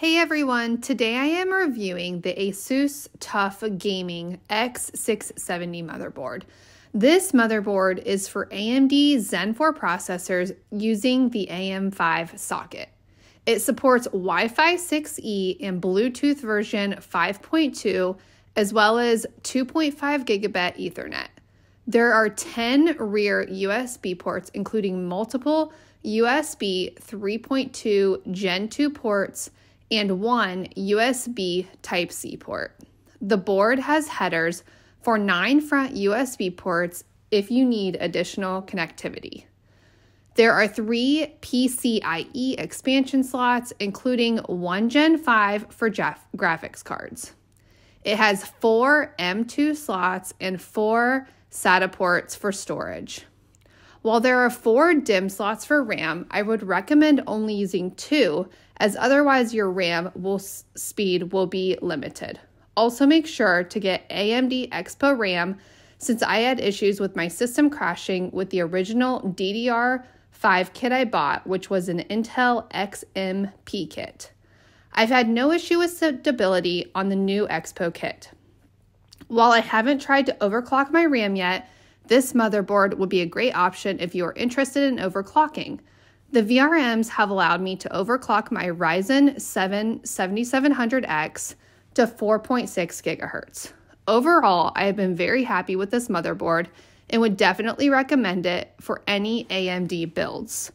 Hey everyone, today I am reviewing the Asus TUF Gaming X670 motherboard. This motherboard is for AMD Zen 4 processors using the AM5 socket. It supports Wi Fi 6E and Bluetooth version 5.2, as well as 2.5 gigabit Ethernet. There are 10 rear USB ports, including multiple USB 3.2 Gen 2 ports and one USB Type C port. The board has headers for nine front USB ports if you need additional connectivity. There are three PCIe expansion slots, including one Gen 5 for graphics cards. It has four M2 slots and four SATA ports for storage. While there are four DIMM slots for RAM, I would recommend only using two, as otherwise your RAM will speed will be limited. Also, make sure to get AMD Expo RAM since I had issues with my system crashing with the original DDR5 kit I bought, which was an Intel XMP kit. I've had no issue with stability on the new Expo kit. While I haven't tried to overclock my RAM yet, this motherboard would be a great option if you are interested in overclocking. The VRMs have allowed me to overclock my Ryzen 7 7700X to 4.6 gigahertz. Overall, I have been very happy with this motherboard and would definitely recommend it for any AMD builds.